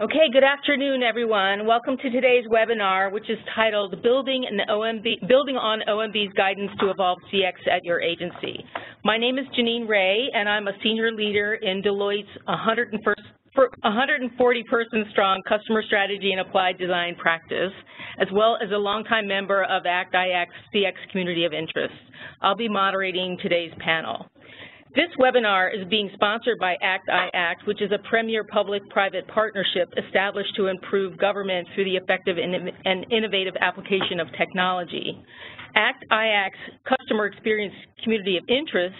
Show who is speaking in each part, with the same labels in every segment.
Speaker 1: Okay, good afternoon, everyone. Welcome to today's webinar, which is titled Building, OMB, Building on OMB's Guidance to Evolve CX at Your Agency. My name is Janine Ray, and I'm a senior leader in Deloitte's 140-person strong customer strategy and applied design practice, as well as a longtime member of ACT-IAC's CX community of interest. I'll be moderating today's panel. This webinar is being sponsored by ACT-IAC, which is a premier public-private partnership established to improve government through the effective and innovative application of technology. ACT-IAC's customer experience community of interest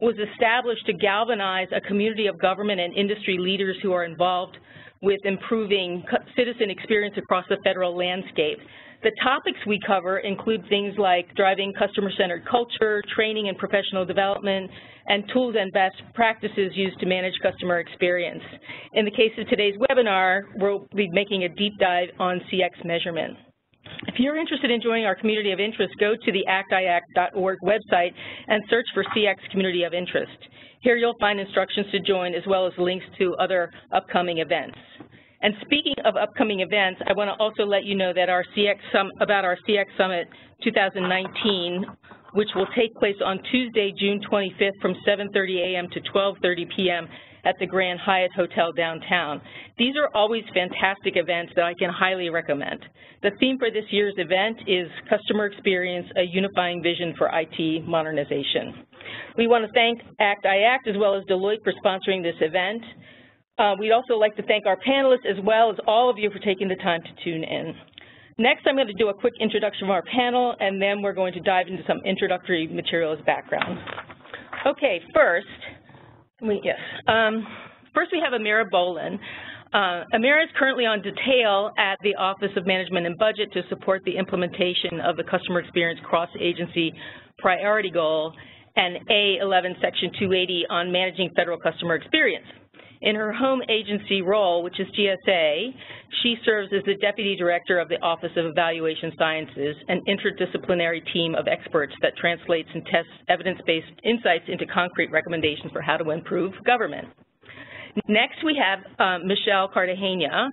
Speaker 1: was established to galvanize a community of government and industry leaders who are involved with improving citizen experience across the federal landscape. The topics we cover include things like driving customer-centered culture, training and professional development, and tools and best practices used to manage customer experience. In the case of today's webinar, we'll be making a deep dive on CX measurement. If you're interested in joining our community of interest, go to the actiac.org website and search for CX Community of Interest. Here you'll find instructions to join as well as links to other upcoming events. And speaking of upcoming events, I want to also let you know that our CX about our CX Summit 2019 which will take place on Tuesday, June 25th from 7.30 a.m. to 12.30 p.m. at the Grand Hyatt Hotel downtown. These are always fantastic events that I can highly recommend. The theme for this year's event is Customer Experience, a Unifying Vision for IT Modernization. We want to thank ACT-IAC as well as Deloitte for sponsoring this event. Uh, we'd also like to thank our panelists as well as all of you for taking the time to tune in. Next, I'm going to do a quick introduction of our panel, and then we're going to dive into some introductory materials background. Okay, first, we, yes, um, first we have Amira Boland. Uh, Amira is currently on detail at the Office of Management and Budget to support the implementation of the Customer Experience Cross-Agency Priority Goal and A11 Section 280 on managing federal customer experience. In her home agency role, which is GSA, she serves as the Deputy Director of the Office of Evaluation Sciences, an interdisciplinary team of experts that translates and tests evidence-based insights into concrete recommendations for how to improve government. Next, we have um, Michelle Cartagena.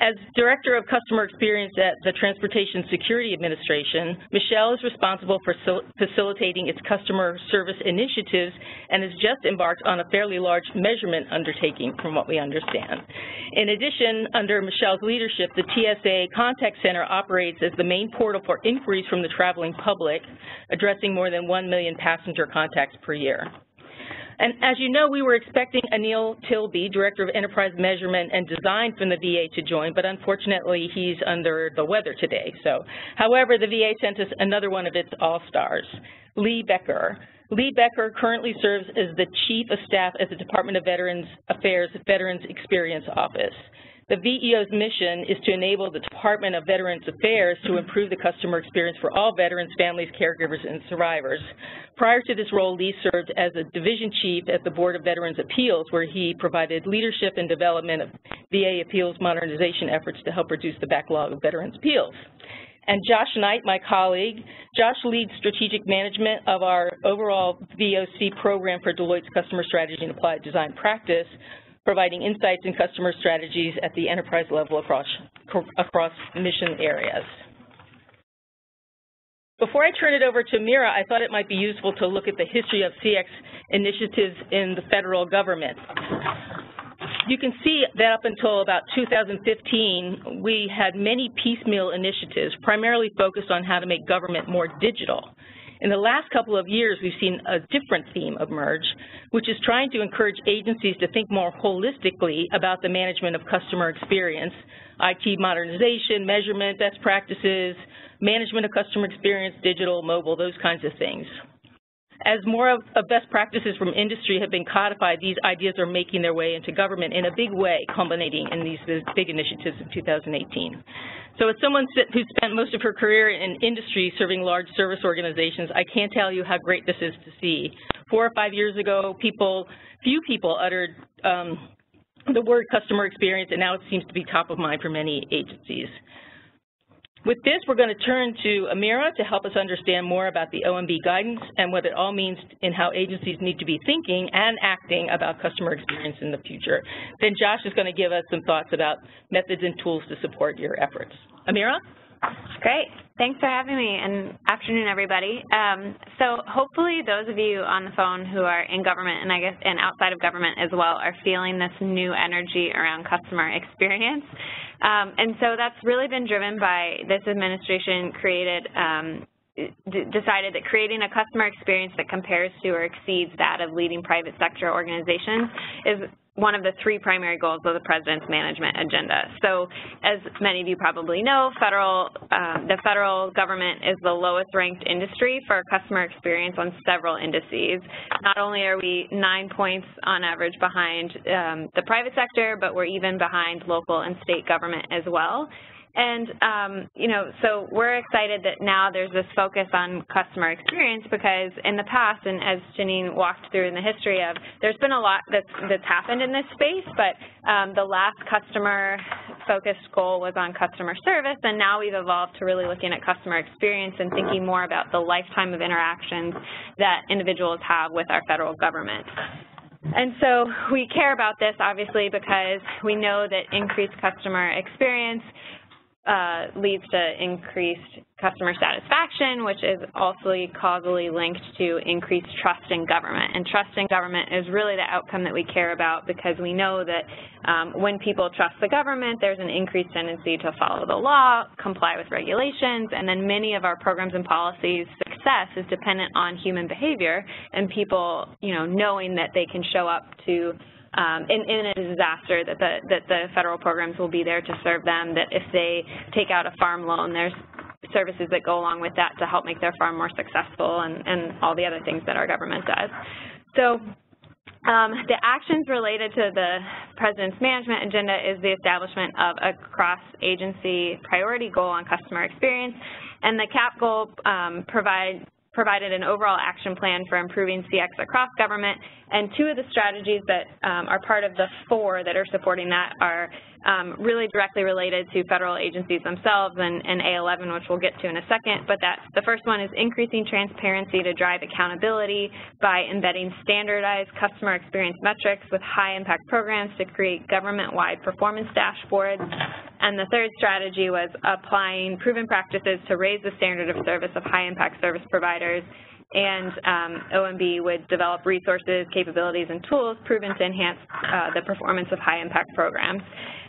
Speaker 1: As Director of Customer Experience at the Transportation Security Administration, Michelle is responsible for facilitating its customer service initiatives and has just embarked on a fairly large measurement undertaking, from what we understand. In addition, under Michelle's leadership, the TSA Contact Center operates as the main portal for inquiries from the traveling public, addressing more than 1 million passenger contacts per year. And as you know, we were expecting Anil Tilbe, Director of Enterprise Measurement and Design from the VA to join, but unfortunately he's under the weather today. So, however, the VA sent us another one of its all-stars, Lee Becker. Lee Becker currently serves as the Chief of Staff at the Department of Veterans Affairs Veterans Experience Office. The VEO's mission is to enable the Department of Veterans Affairs to improve the customer experience for all veterans, families, caregivers, and survivors. Prior to this role, Lee served as a division chief at the Board of Veterans Appeals, where he provided leadership and development of VA appeals modernization efforts to help reduce the backlog of veterans appeals. And Josh Knight, my colleague, Josh leads strategic management of our overall VOC program for Deloitte's Customer Strategy and Applied Design Practice, providing insights and customer strategies at the enterprise level across, across mission areas. Before I turn it over to Mira, I thought it might be useful to look at the history of CX initiatives in the federal government. You can see that up until about 2015, we had many piecemeal initiatives, primarily focused on how to make government more digital. In the last couple of years, we've seen a different theme emerge, which is trying to encourage agencies to think more holistically about the management of customer experience, IT modernization, measurement, best practices, management of customer experience, digital, mobile, those kinds of things. As more of, best practices from industry have been codified, these ideas are making their way into government in a big way, culminating in these big initiatives of 2018. So as someone who spent most of her career in industry serving large service organizations, I can't tell you how great this is to see. Four or five years ago, people, few people uttered um, the word customer experience, and now it seems to be top of mind for many agencies. With this, we're going to turn to Amira to help us understand more about the OMB guidance and what it all means in how agencies need to be thinking and acting about customer experience in the future. Then Josh is going to give us some thoughts about methods and tools to support your efforts. Amira?
Speaker 2: Great. Thanks for having me, and afternoon, everybody. Um, so hopefully those of you on the phone who are in government and I guess and outside of government as well are feeling this new energy around customer experience. Um, and so that's really been driven by this administration created um, decided that creating a customer experience that compares to or exceeds that of leading private sector organizations is one of the three primary goals of the President's management agenda. So as many of you probably know, federal, uh, the federal government is the lowest ranked industry for customer experience on several indices. Not only are we nine points on average behind um, the private sector, but we're even behind local and state government as well. And, um, you know, so we're excited that now there's this focus on customer experience because in the past, and as Janine walked through in the history of, there's been a lot that's, that's happened in this space, but um, the last customer-focused goal was on customer service, and now we've evolved to really looking at customer experience and thinking more about the lifetime of interactions that individuals have with our federal government. And so we care about this, obviously, because we know that increased customer experience uh, leads to increased customer satisfaction, which is also causally linked to increased trust in government. And trust in government is really the outcome that we care about because we know that um, when people trust the government, there's an increased tendency to follow the law, comply with regulations, and then many of our programs and policies success is dependent on human behavior and people, you know, knowing that they can show up to in, in, a disaster that the, that the federal programs will be there to serve them, that if they take out a farm loan, there's services that go along with that to help make their farm more successful and, and all the other things that our government does. So um, the actions related to the President's management agenda is the establishment of a cross-agency priority goal on customer experience, and the CAP goal um, provide, provided an overall action plan for improving CX across government, and two of the strategies that um, are part of the four that are supporting that are um, really directly related to federal agencies themselves and, and, A11, which we'll get to in a second. But that the first one is increasing transparency to drive accountability by embedding standardized customer experience metrics with high-impact programs to create government-wide performance dashboards. And the third strategy was applying proven practices to raise the standard of service of high-impact service providers and um, OMB would develop resources, capabilities, and tools proven to enhance uh, the performance of high-impact programs.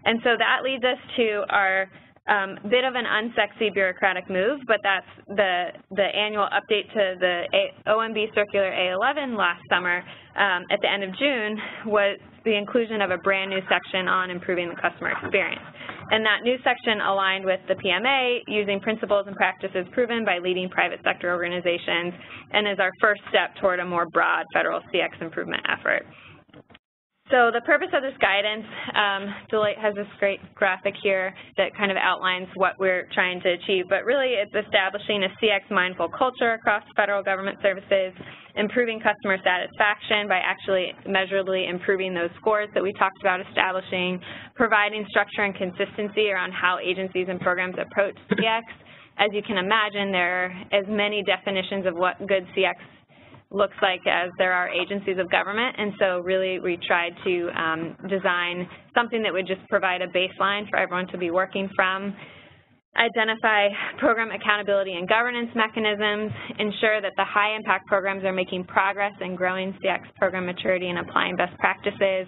Speaker 2: And so that leads us to our um, bit of an unsexy bureaucratic move, but that's the, the annual update to the A OMB Circular A11 last summer um, at the end of June was the inclusion of a brand new section on improving the customer experience. And that new section aligned with the PMA using principles and practices proven by leading private sector organizations and is our first step toward a more broad federal CX improvement effort. So the purpose of this guidance, um, Deloitte has this great graphic here that kind of outlines what we're trying to achieve, but really it's establishing a CX mindful culture across federal government services, improving customer satisfaction by actually measurably improving those scores that we talked about establishing, providing structure and consistency around how agencies and programs approach CX. As you can imagine, there are as many definitions of what good CX looks like as there are agencies of government. And so really we tried to um, design something that would just provide a baseline for everyone to be working from, identify program accountability and governance mechanisms, ensure that the high impact programs are making progress in growing CX program maturity and applying best practices,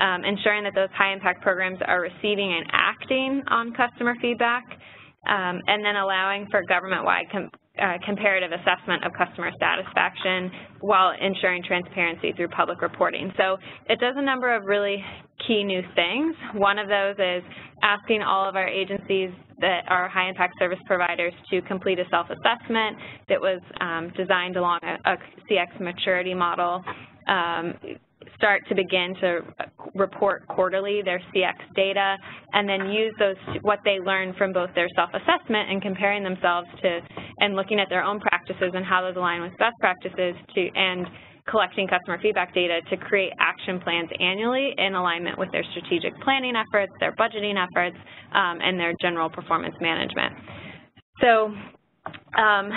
Speaker 2: um, ensuring that those high impact programs are receiving and acting on customer feedback, um, and then allowing for government-wide uh, comparative assessment of customer satisfaction while ensuring transparency through public reporting. So it does a number of really key new things. One of those is asking all of our agencies that are high-impact service providers to complete a self-assessment that was um, designed along a, a, CX maturity model um, start to begin to report quarterly their CX data and then use those what they learn from both their self-assessment and comparing themselves to and looking at their own practices and how those align with best practices to and collecting customer feedback data to create action plans annually in alignment with their strategic planning efforts, their budgeting efforts, um, and their general performance management. so um,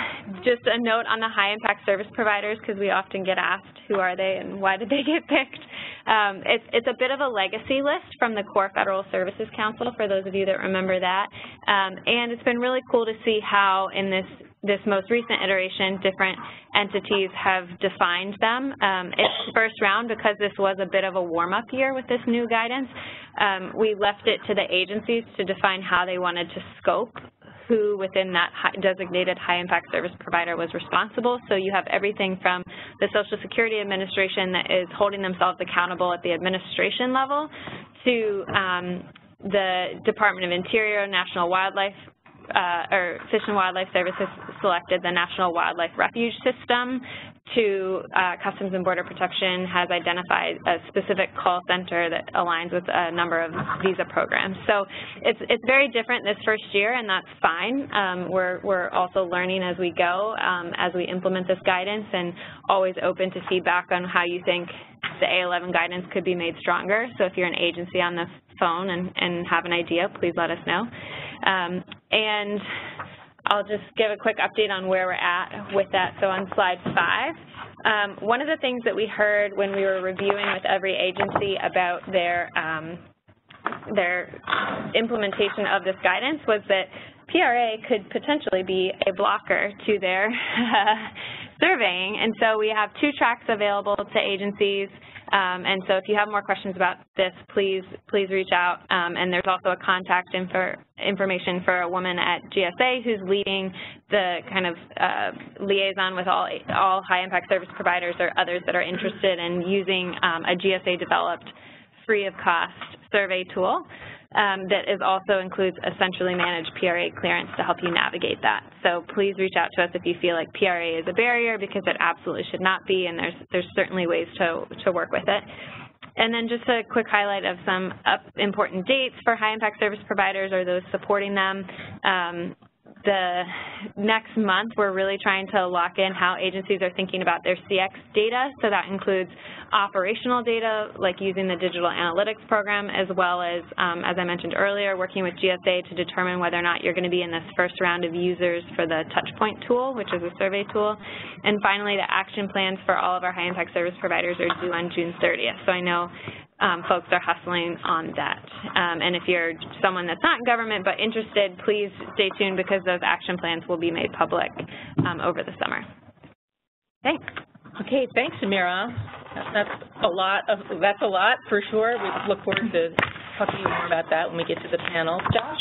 Speaker 2: just a note on the high impact service providers because we often get asked who are they and why did they get picked. Um, it's, it's a bit of a legacy list from the Core Federal Services Council for those of you that remember that. Um, and it's been really cool to see how in this this most recent iteration, different entities have defined them. Um, it's first round because this was a bit of a warm-up year with this new guidance. Um, we left it to the agencies to define how they wanted to scope who within that high, designated high-impact service provider was responsible. So you have everything from the Social Security Administration that is holding themselves accountable at the administration level to um, the Department of Interior, National Wildlife uh, or Fish and Wildlife Services selected the National Wildlife Refuge System to uh, Customs and Border Protection has identified a specific call center that aligns with a number of visa programs. So it's, it's very different this first year, and that's fine. Um, we're, we're also learning as we go, um, as we implement this guidance, and always open to feedback on how you think the A11 guidance could be made stronger. So if you're an agency on the phone and, and have an idea, please let us know. Um, and I'll just give a quick update on where we're at with that. So on slide five, um, one of the things that we heard when we were reviewing with every agency about their um, their implementation of this guidance was that PRA could potentially be a blocker to their surveying. And so we have two tracks available to agencies. Um, and so if you have more questions about this, please please reach out. Um, and there's also a contact info information for a woman at GSA who's leading the kind of uh, liaison with all all high impact service providers or others that are interested in using um, a GSA developed free of cost survey tool that is also includes a centrally managed PRA clearance to help you navigate that. So please reach out to us if you feel like PRA is a barrier because it absolutely should not be, and there's there's certainly ways to to work with it. And then just a quick highlight of some important dates for high impact service providers or those supporting them. Um, the next month, we're really trying to lock in how agencies are thinking about their CX data. So that includes operational data, like using the digital analytics program, as well as, um, as I mentioned earlier, working with GSA to determine whether or not you're going to be in this first round of users for the Touchpoint tool, which is a survey tool. And finally, the action plans for all of our high-impact service providers are due on June 30th. So I know um, folks are hustling on that. Um, and if you're someone that's not in government but interested, please stay tuned because those action plans will be made public um, over the summer. Thanks.
Speaker 1: Okay, thanks, Amira. That's a lot of that's a lot for sure. We look forward to talking more about that when we get to the panel. Josh?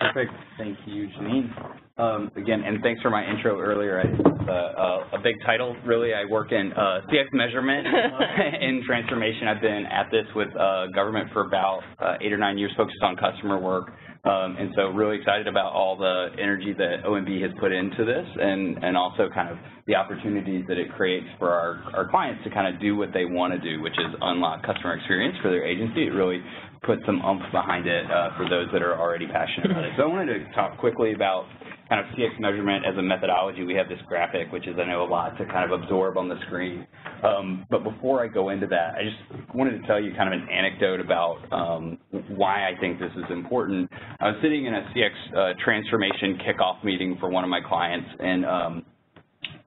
Speaker 3: Perfect. Thank you, Janine. Um, again, and thanks for my intro earlier. It's uh, a big title, really. I work in uh, CX measurement and transformation. I've been at this with uh, government for about uh, eight or nine years, focused on customer work. Um, and so really excited about all the energy that OMB has put into this and, and also kind of the opportunities that it creates for our, our clients to kind of do what they want to do, which is unlock customer experience for their agency. It really puts some oomph behind it uh, for those that are already passionate about it. So I wanted to talk quickly about kind of CX measurement as a methodology. We have this graphic, which is, I know, a lot to kind of absorb on the screen. Um, but before I go into that, I just wanted to tell you kind of an anecdote about um, why I think this is important. I was sitting in a CX uh, transformation kickoff meeting for one of my clients, and um,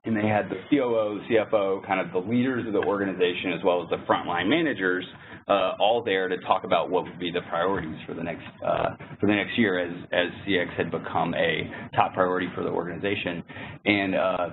Speaker 3: and they had the COO, CFO, kind of the leaders of the organization, as well as the frontline managers, uh, all there to talk about what would be the priorities for the next uh, for the next year as as CX had become a top priority for the organization. And uh,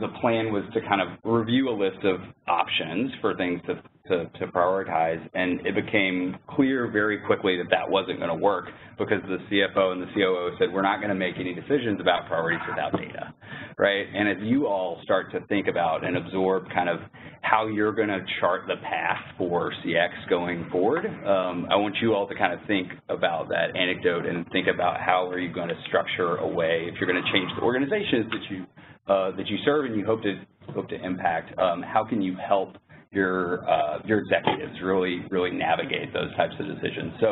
Speaker 3: the plan was to kind of review a list of options for things to, to, to prioritize, and it became clear very quickly that that wasn't going to work because the CFO and the COO said, we're not going to make any decisions about priorities without data, right? And as you all start to think about and absorb kind of how you're going to chart the path for CX going forward, um, I want you all to kind of think about that anecdote and think about how are you going to structure a way, if you're going to change the organizations that you uh, that you serve and you hope to hope to impact, um, how can you help your uh, your executives really really navigate those types of decisions? So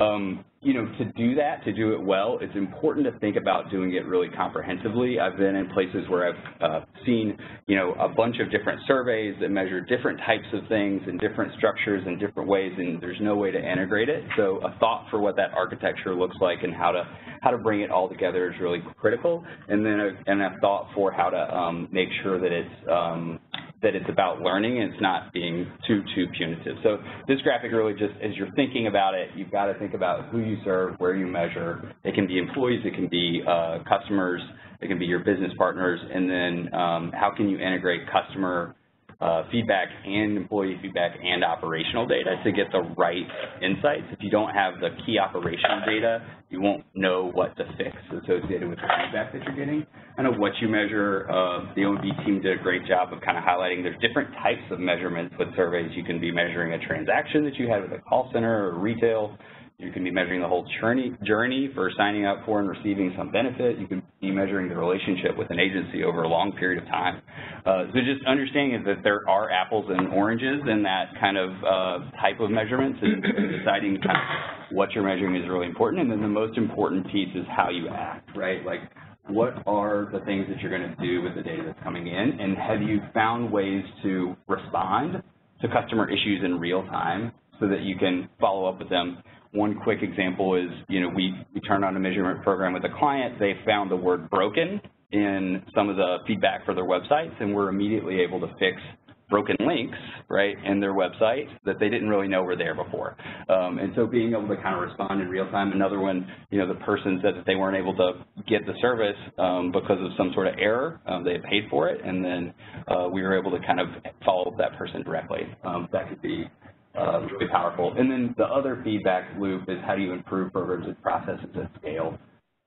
Speaker 3: Um, you know, to do that, to do it well, it's important to think about doing it really comprehensively. I've been in places where I've uh, seen, you know, a bunch of different surveys that measure different types of things and different structures and different ways, and there's no way to integrate it. So a thought for what that architecture looks like and how to how to bring it all together is really critical, and then a, and a thought for how to um, make sure that it's um, that it's about learning and it's not being too, too punitive. So this graphic really just, as you're thinking about it, you've got to think about who you serve, where you measure. It can be employees, it can be uh, customers, it can be your business partners, and then um, how can you integrate customer uh, feedback and employee feedback and operational data to get the right insights. If you don't have the key operational data, you won't know what to fix associated with the feedback that you're getting. I know what you measure, uh, the OMB team did a great job of kind of highlighting there's different types of measurements with surveys. You can be measuring a transaction that you had with a call center or retail. You can be measuring the whole journey, journey for signing up for and receiving some benefit. You can be measuring the relationship with an agency over a long period of time. Uh, so just understanding that there are apples and oranges in that kind of uh, type of measurements and deciding kind of what you're measuring is really important. And then the most important piece is how you act, right? Like what are the things that you're going to do with the data that's coming in? And have you found ways to respond to customer issues in real time so that you can follow up with them one quick example is, you know, we, we turned on a measurement program with a client. They found the word broken in some of the feedback for their websites, and we're immediately able to fix broken links, right, in their website that they didn't really know were there before. Um, and so being able to kind of respond in real time. Another one, you know, the person said that they weren't able to get the service um, because of some sort of error. Um, they paid for it, and then uh, we were able to kind of follow up that person directly. Um, that could be uh, really powerful. And then the other feedback loop is how do you improve programs and processes at scale.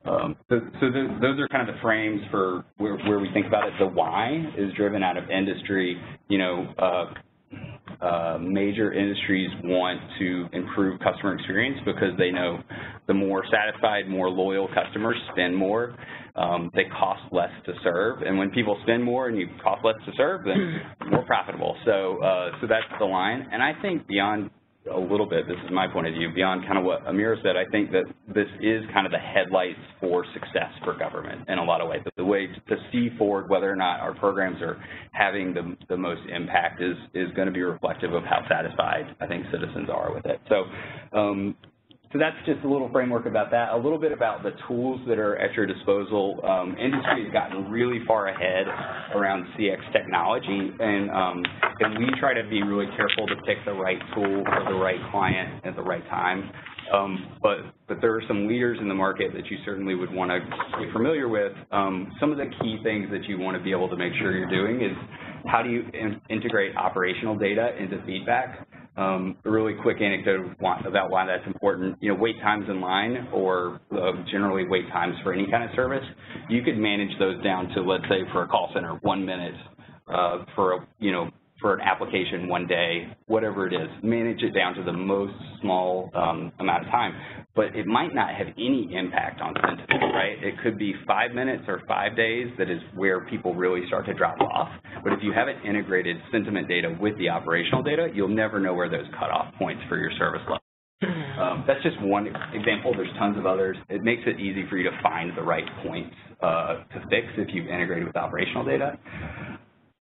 Speaker 3: Um, so, so the, those are kind of the frames for where, where, we think about it. The why is driven out of industry. You know, uh, uh, major industries want to improve customer experience because they know the more satisfied, more loyal customers spend more um, they cost less to serve. And when people spend more and you cost less to serve, then more profitable. So, uh, so that's the line. And I think beyond a little bit, this is my point of view, beyond kind of what Amira said, I think that this is kind of the headlights for success for government in a lot of ways. The way to see forward whether or not our programs are having the, the most impact is, is going to be reflective of how satisfied I think citizens are with it. So um, so that's just a little framework about that. A little bit about the tools that are at your disposal. Um, industry has gotten really far ahead around CX technology, and, um, and we try to be really careful to pick the right tool for the right client at the right time. Um, but, but there are some leaders in the market that you certainly would want to get familiar with. Um, some of the key things that you want to be able to make sure you're doing is how do you in integrate operational data into feedback? Um, a really quick anecdote about why that's important. You know, wait times in line or uh, generally wait times for any kind of service, you could manage those down to, let's say, for a call center, one minute uh, for, a, you know, for an application one day, whatever it is, manage it down to the most small um, amount of time. But it might not have any impact on sentiment, right? It could be five minutes or five days that is where people really start to drop off. But if you haven't integrated sentiment data with the operational data, you'll never know where those cutoff points for your service level. Um, that's just one example. There's tons of others. It makes it easy for you to find the right points uh, to fix if you've integrated with operational data.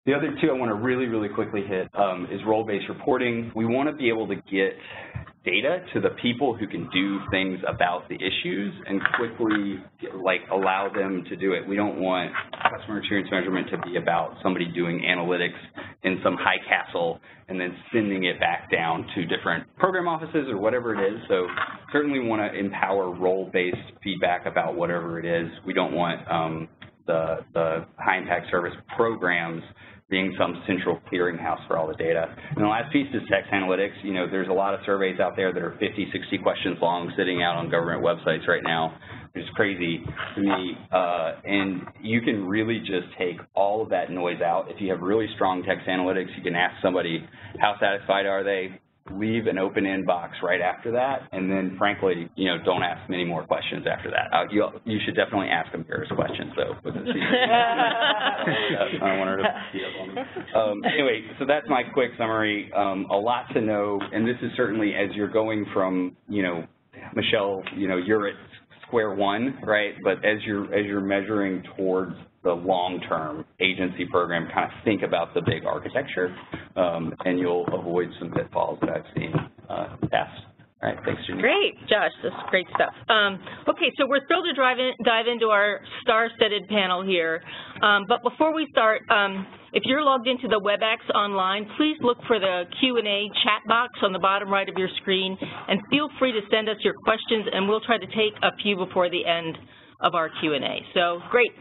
Speaker 3: The other two I want to really, really quickly hit um, is role-based reporting. We want to be able to get data to the people who can do things about the issues and quickly like allow them to do it. We don't want customer experience measurement to be about somebody doing analytics in some high castle and then sending it back down to different program offices or whatever it is. So certainly want to empower role-based feedback about whatever it is. We don't want um, the, the high impact service programs being some central clearinghouse for all the data. And the last piece is text analytics. You know, there's a lot of surveys out there that are 50, 60 questions long sitting out on government websites right now. It's crazy to me. Uh, and you can really just take all of that noise out. If you have really strong text analytics, you can ask somebody, how satisfied are they? Leave an open inbox right after that, and then frankly, you know, don't ask many more questions after that. Uh, you you should definitely ask them various questions though. With the I want her to um, anyway, so that's my quick summary. Um, a lot to know, and this is certainly as you're going from you know Michelle, you know, you're at square one, right? But as you're as you're measuring towards the long-term agency program, kind of think about the big architecture, um, and you'll avoid some pitfalls that I've seen uh. All right, thanks, Janine.
Speaker 1: Great, Josh, that's great stuff. Um, okay, so we're thrilled to drive in, dive into our star-studded panel here. Um, but before we start, um, if you're logged into the WebEx online, please look for the Q&A chat box on the bottom right of your screen, and feel free to send us your questions, and we'll try to take a few before the end of our Q&A. So great.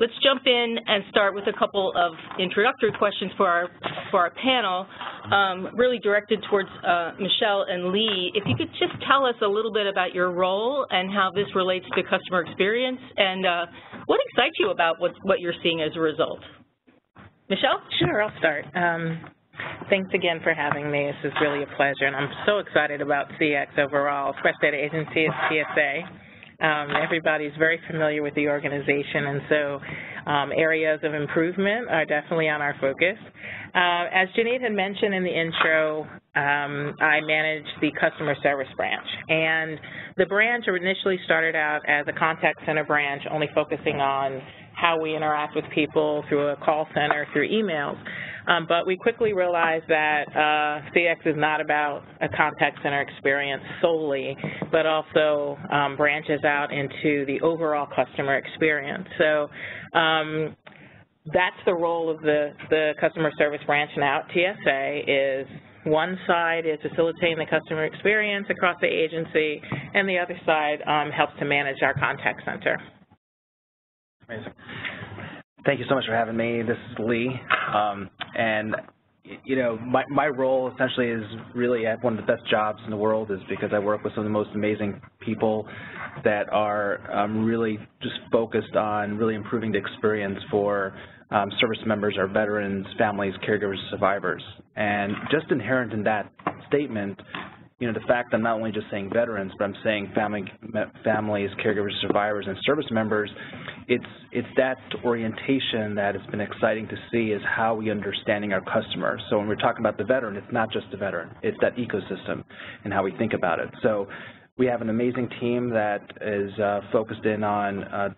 Speaker 1: Let's jump in and start with a couple of introductory questions for our for our panel, um, really directed towards uh, Michelle and Lee. If you could just tell us a little bit about your role and how this relates to customer experience, and uh, what excites you about what what you're seeing as a result. Michelle?
Speaker 4: Sure, I'll start. Um, thanks again for having me. This is really a pleasure, and I'm so excited about CX overall, especially at agency at TSA. Um, everybody's very familiar with the organization, and so um, areas of improvement are definitely on our focus. Uh, as Janine had mentioned in the intro, um, I manage the customer service branch, and the branch initially started out as a contact center branch, only focusing on how we interact with people through a call center, through emails. Um, but we quickly realized that uh, CX is not about a contact center experience solely, but also um, branches out into the overall customer experience. So um, that's the role of the, the customer service branch now at TSA is one side is facilitating the customer experience across the agency, and the other side um, helps to manage our contact center.
Speaker 5: Amazing. Thank you so much for having me. This is Lee. Um, and, you know, my, my role essentially is really at one of the best jobs in the world is because I work with some of the most amazing people that are um, really just focused on really improving the experience for um, service members, our veterans, families, caregivers, survivors. And just inherent in that statement you know, the fact I'm not only just saying veterans, but I'm saying family, families, caregivers, survivors, and service members, it's, it's that orientation that has been exciting to see is how we understanding our customers. So when we're talking about the veteran, it's not just the veteran, it's that ecosystem and how we think about it. So we have an amazing team that is uh, focused in on uh,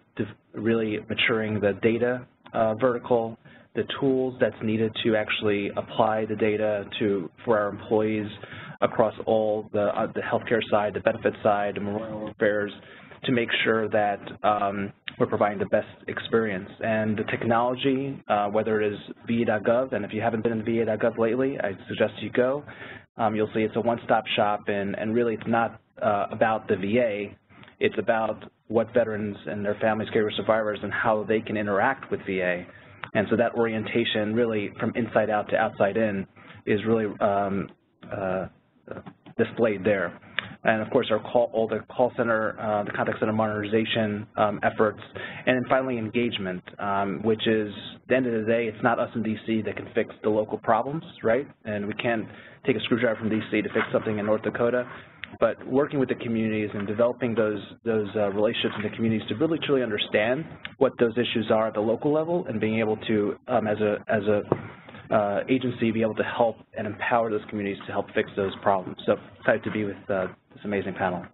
Speaker 5: really maturing the data uh, vertical, the tools that's needed to actually apply the data to for our employees, across all the, uh, the healthcare side, the benefit side, the memorial affairs, to make sure that um, we're providing the best experience. And the technology, uh, whether it is VA.gov, and if you haven't been in VA.gov lately, I suggest you go. Um, you'll see it's a one-stop shop, and, and really it's not uh, about the VA. It's about what veterans and their families, caregiver survivors, and how they can interact with VA. And so that orientation really from inside out to outside in is really um, uh, displayed there. And of course, our call, all the call center, uh, the contact center modernization um, efforts, and then finally engagement, um, which is, at the end of the day, it's not us in D.C. that can fix the local problems, right? And we can't take a screwdriver from D.C. to fix something in North Dakota, but working with the communities and developing those those uh, relationships in the communities to really truly understand what those issues are at the local level and being able to, um, as a as a uh, agency be able to help and empower those communities to help fix those problems. So excited to be with uh, this amazing panel.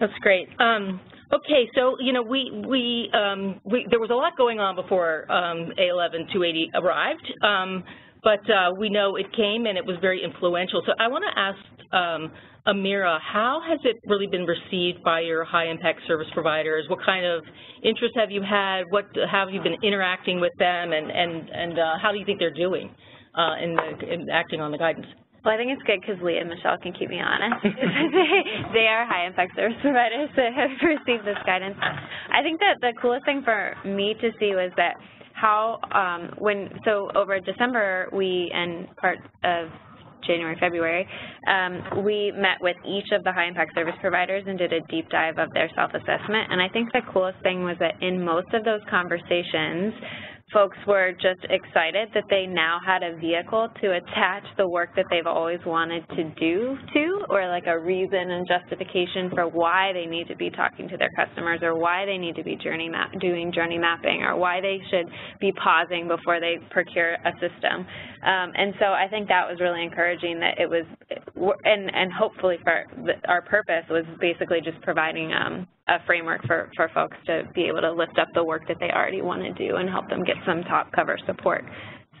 Speaker 1: That's great. Um, okay, so you know we we, um, we there was a lot going on before um, A11-280 arrived, um, but uh, we know it came and it was very influential. So I want to ask um, Amira, how has it really been received by your high-impact service providers? What kind of interest have you had? What how have you been interacting with them, and and and uh, how do you think they're doing? Uh, in, the, in acting on the guidance.
Speaker 2: Well, I think it's good because Leah and Michelle can keep me honest. they, they are high-impact service providers that have received this guidance. I think that the coolest thing for me to see was that how, um, when, so over December, we, and part of January, February, um, we met with each of the high-impact service providers and did a deep dive of their self-assessment. And I think the coolest thing was that in most of those conversations, folks were just excited that they now had a vehicle to attach the work that they've always wanted to do to, or like a reason and justification for why they need to be talking to their customers, or why they need to be journey map doing journey mapping, or why they should be pausing before they procure a system. Um, and so I think that was really encouraging that it was, and, and hopefully for our purpose was basically just providing um, a framework for, for folks to be able to lift up the work that they already want to do and help them get some top cover support.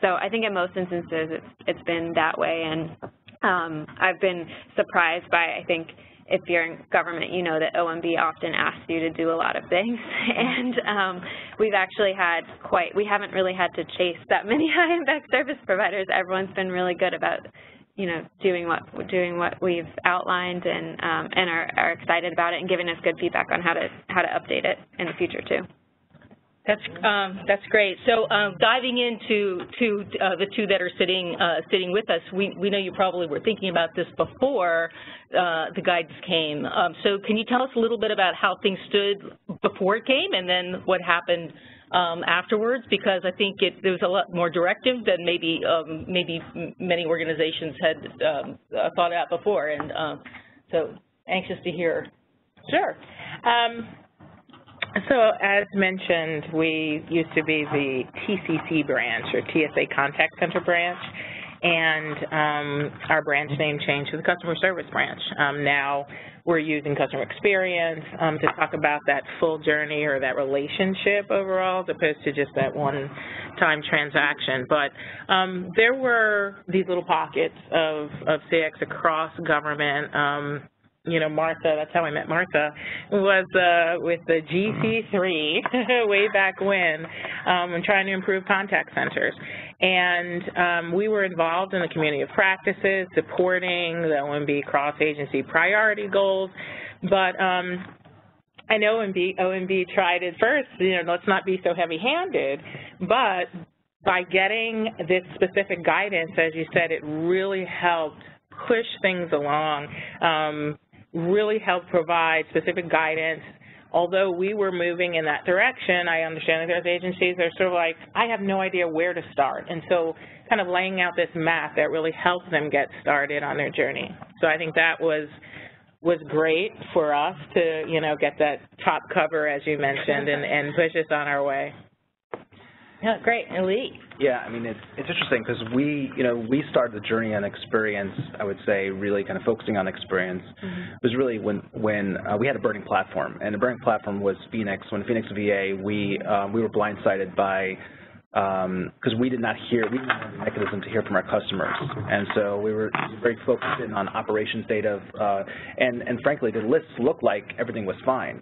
Speaker 2: So I think in most instances it's, it's been that way and um, I've been surprised by, I think, if you're in government, you know that OMB often asks you to do a lot of things, and um, we've actually had quite, we haven't really had to chase that many high impact service providers. Everyone's been really good about you know, doing what doing what we've outlined and um, and are, are excited about it and giving us good feedback on how to how to update it in the future too.
Speaker 1: That's um, that's great. So um, diving into to uh, the two that are sitting uh, sitting with us, we we know you probably were thinking about this before uh, the guidance came. Um, so can you tell us a little bit about how things stood before it came, and then what happened um, afterwards because I think it, there was a lot more directive than maybe um, maybe many organizations had um, uh, thought out before, and so anxious to hear.
Speaker 4: Sure. So as mentioned, we used to be the TCC branch or TSA Contact Center branch and um, our branch name changed to the Customer Service Branch. Um, now we're using customer experience um, to talk about that full journey or that relationship overall as opposed to just that one-time transaction. But um, there were these little pockets of, of CX across government um, you know, Martha, that's how I met Martha, was uh, with the GC3 way back when, um, trying to improve contact centers. And um, we were involved in the community of practices, supporting the OMB cross-agency priority goals, but um, I know OMB, OMB tried it first, you know, let's not be so heavy-handed, but by getting this specific guidance, as you said, it really helped push things along. Um, really help provide specific guidance. Although we were moving in that direction, I understand that there's agencies that are sort of like, I have no idea where to start. And so kind of laying out this map that really helped them get started on their journey. So I think that was was great for us to, you know, get that top cover, as you mentioned, and, and push us on our way.
Speaker 1: Yeah, great. And Lee?
Speaker 5: Yeah, I mean, it's, it's interesting because we, you know, we started the journey on experience, I would say, really kind of focusing on experience. Mm -hmm. It was really when, when uh, we had a burning platform, and the burning platform was Phoenix. When Phoenix VA, we, um, we were blindsided by because um, we did not hear, we didn't have a mechanism to hear from our customers. And so we were very focused in on operations data, uh, and, and frankly, the lists looked like everything was fine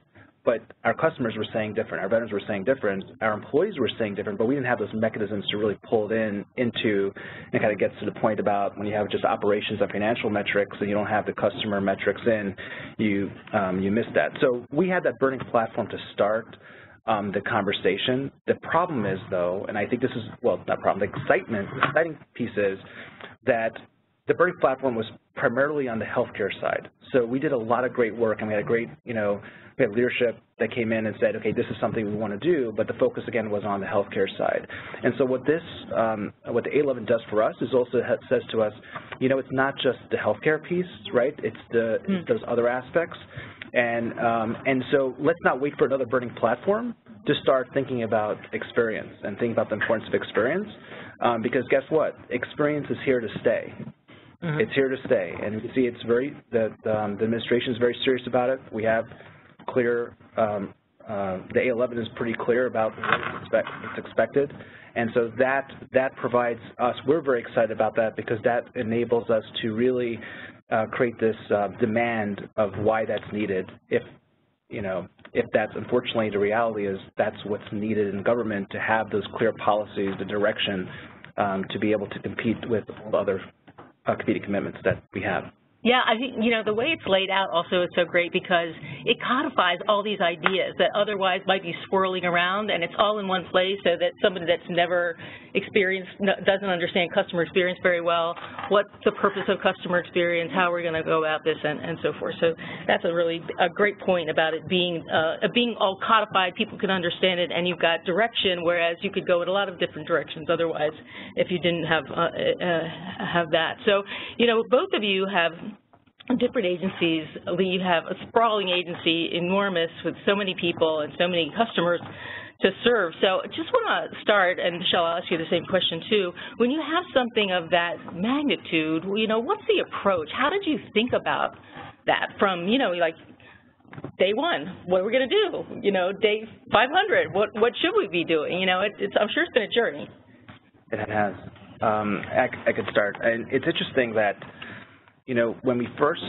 Speaker 5: but our customers were saying different, our veterans were saying different, our employees were saying different, but we didn't have those mechanisms to really pull it in into, and kind of gets to the point about when you have just operations and financial metrics and you don't have the customer metrics in, you, um, you miss that. So we had that burning platform to start um, the conversation. The problem is, though, and I think this is, well, not problem, the excitement, the exciting piece is that the burning platform was primarily on the healthcare side. So we did a lot of great work, and we had a great, you know, we had leadership that came in and said, okay, this is something we want to do, but the focus again was on the healthcare side. And so what this, um, what the A11 does for us is also says to us, you know, it's not just the healthcare piece, right? It's the mm. it's those other aspects. And, um, and so let's not wait for another burning platform to start thinking about experience and think about the importance of experience. Um, because guess what? Experience is here to stay. Mm -hmm. It's here to stay, and you see it's very, the, um, the administration is very serious about it. We have clear, um, uh, the A11 is pretty clear about what's expect, expected. And so that, that provides us, we're very excited about that because that enables us to really uh, create this uh, demand of why that's needed if, you know, if that's unfortunately the reality is that's what's needed in government to have those clear policies, the direction um, to be able to compete with other uh, competing commitments that we have.
Speaker 1: Yeah, I think, you know, the way it's laid out also is so great because it codifies all these ideas that otherwise might be swirling around and it's all in one place so that somebody that's never experienced, doesn't understand customer experience very well, what's the purpose of customer experience, how are we're going to go about this and, and so forth. So that's a really a great point about it being, uh, being all codified, people can understand it and you've got direction, whereas you could go in a lot of different directions otherwise if you didn't have, uh, uh, have that. So, you know, both of you have different agencies. You have a sprawling agency, enormous, with so many people and so many customers to serve. So just want to start, and Michelle, I'll ask you the same question too. When you have something of that magnitude, you know, what's the approach? How did you think about that from, you know, like day one, what are we going to do? You know, day 500, what what should we be doing? You know, it, it's I'm sure it's been a journey.
Speaker 5: It has. Um, I, I could start, and it's interesting that you know, when we first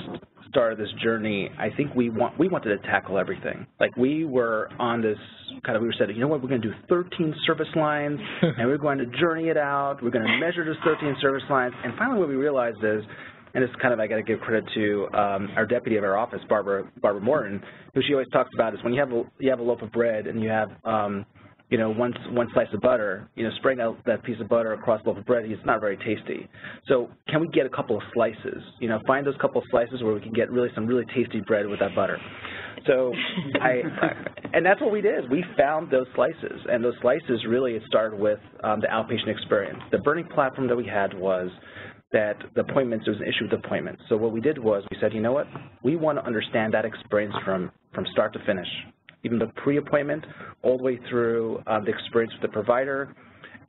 Speaker 5: started this journey, I think we want we wanted to tackle everything. Like we were on this kind of we were said, you know what, we're going to do 13 service lines, and we're going to journey it out. We're going to measure those 13 service lines, and finally, what we realized is, and it's kind of I got to give credit to um, our deputy of our office, Barbara Barbara Morton, who she always talks about is when you have a, you have a loaf of bread and you have um, you know, one, one slice of butter, you know, spraying out that piece of butter across a loaf of bread, it's not very tasty. So can we get a couple of slices? You know, find those couple of slices where we can get really some really tasty bread with that butter. So I, and that's what we did. We found those slices, and those slices really it started with um, the outpatient experience. The burning platform that we had was that the appointments, there was an issue with appointments. So what we did was we said, you know what, we want to understand that experience from, from start to finish even the pre-appointment, all the way through uh, the experience with the provider,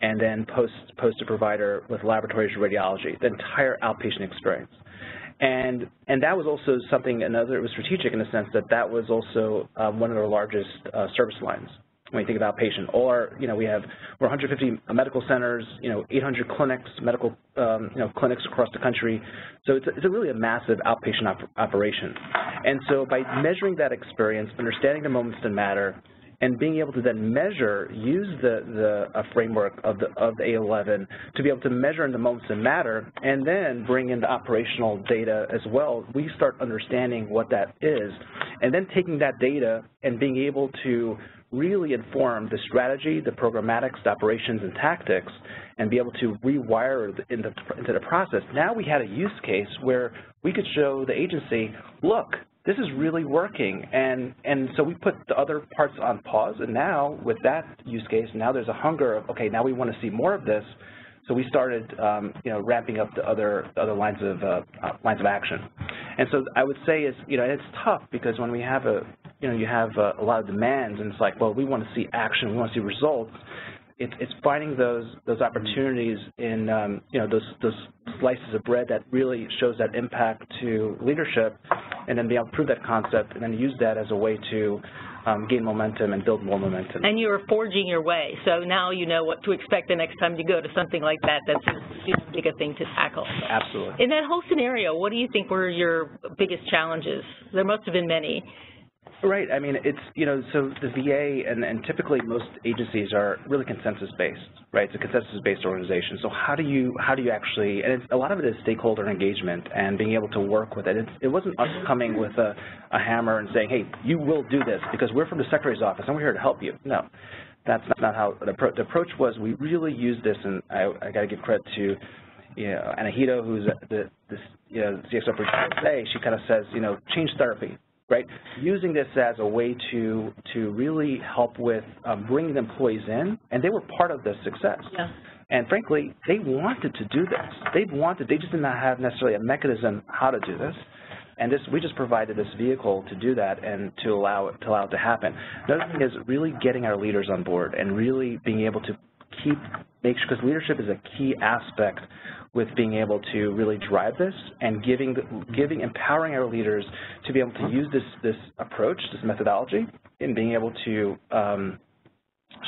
Speaker 5: and then post post a provider with laboratories radiology, the entire outpatient experience. And and that was also something another it was strategic in the sense that that was also um, one of our largest uh, service lines when you think about patient. Or, you know, we have, we're 150 medical centers, you know, 800 clinics, medical, um, you know, clinics across the country. So it's, a, it's a really a massive outpatient op operation. And so by measuring that experience, understanding the moments that matter, and being able to then measure, use the, the framework of the, of the A11 to be able to measure in the moments that matter, and then bring in the operational data as well, we start understanding what that is, and then taking that data and being able to really inform the strategy, the programmatics, the operations, and tactics, and be able to rewire into, into the process. Now we had a use case where we could show the agency, look, this is really working. And, and so we put the other parts on pause, and now with that use case, now there's a hunger of, okay, now we want to see more of this. So we started, um, you know, ramping up the other the other lines of uh, uh, lines of action. And so I would say is, you know, it's tough because when we have a you know, you have uh, a lot of demands, and it's like, well, we want to see action, we want to see results. It's, it's finding those those opportunities in, um, you know, those those slices of bread that really shows that impact to leadership, and then be able to prove that concept, and then use that as a way to um, gain momentum and build more momentum.
Speaker 1: And you're forging your way, so now you know what to expect the next time you go to something like that. That's a big a thing to tackle.
Speaker 5: Absolutely.
Speaker 1: In that whole scenario, what do you think were your biggest challenges? There must have been many.
Speaker 5: Right. I mean, it's, you know, so the VA and, and typically most agencies are really consensus-based, right? It's a consensus-based organization. So how do you, how do you actually, and a lot of it is stakeholder engagement and being able to work with it. It's, it wasn't us coming with a, a hammer and saying, hey, you will do this because we're from the Secretary's office and we're here to help you. No, that's not, how the, the approach was. We really used this, and I, I got to give credit to you know, Anahito, who's the, the you know, CXO for today, she kind of says, you know, change therapy right? Using this as a way to to really help with um, bringing employees in, and they were part of the success.
Speaker 1: Yeah.
Speaker 5: And frankly, they wanted to do this. They wanted, they just did not have necessarily a mechanism how to do this. And this, we just provided this vehicle to do that and to allow it to allow it to happen. Another thing is really getting our leaders on board and really being able to keep make sure because leadership is a key aspect with being able to really drive this and giving, giving, empowering our leaders to be able to use this, this approach, this methodology, in being able to um,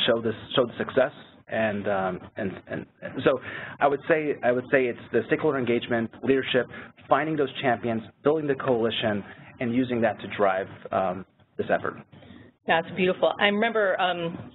Speaker 5: show this, show the success and, um, and, and so I would say I would say it's the stakeholder engagement, leadership, finding those champions, building the coalition, and using that to drive um, this effort.
Speaker 1: That's beautiful. I remember um,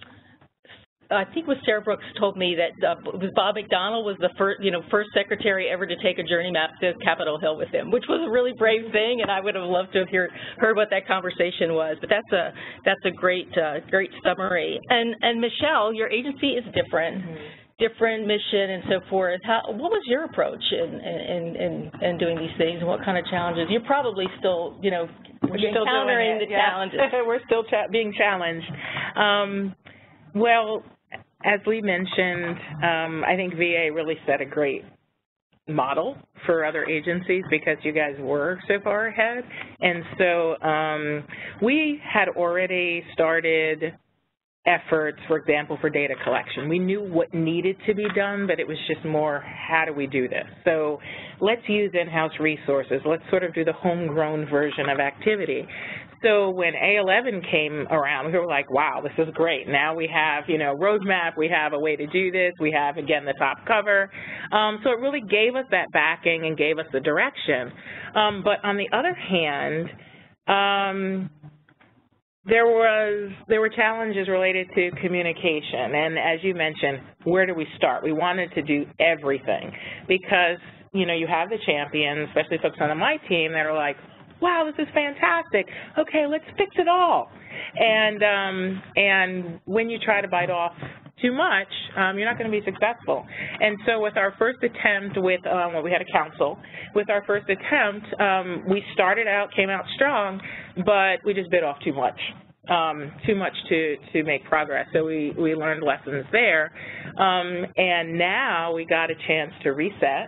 Speaker 1: I think was Sarah Brooks told me that uh, Bob McDonald was the first, you know, first secretary ever to take a journey map to Capitol Hill with him, which was a really brave thing, and I would have loved to have hear, heard what that conversation was. But that's a that's a great uh, great summary. And and Michelle, your agency is different. Mm -hmm different mission and so forth. How, what was your approach in, in, in, in doing these things and what kind of challenges? You're probably still, you know,
Speaker 4: we're still
Speaker 1: encountering
Speaker 4: the
Speaker 1: yeah. challenges.
Speaker 4: we're still cha being challenged. Um, well, as Lee mentioned, um, I think VA really set a great model for other agencies because you guys were so far ahead. And so um, we had already started efforts, for example, for data collection. We knew what needed to be done, but it was just more, how do we do this? So let's use in-house resources. Let's sort of do the homegrown version of activity. So when A11 came around, we were like, wow, this is great. Now we have, you know, roadmap, we have a way to do this, we have, again, the top cover. Um, so it really gave us that backing and gave us the direction. Um, but on the other hand, um, there was there were challenges related to communication and as you mentioned where do we start we wanted to do everything because you know you have the champions especially folks on my team that are like wow, this is fantastic. Okay, let's fix it all. And um, and when you try to bite off too much, um, you're not going to be successful. And so with our first attempt with, um, well, we had a council, with our first attempt, um, we started out, came out strong, but we just bit off too much. Um, too much to, to make progress. So we, we learned lessons there. Um, and now we got a chance to reset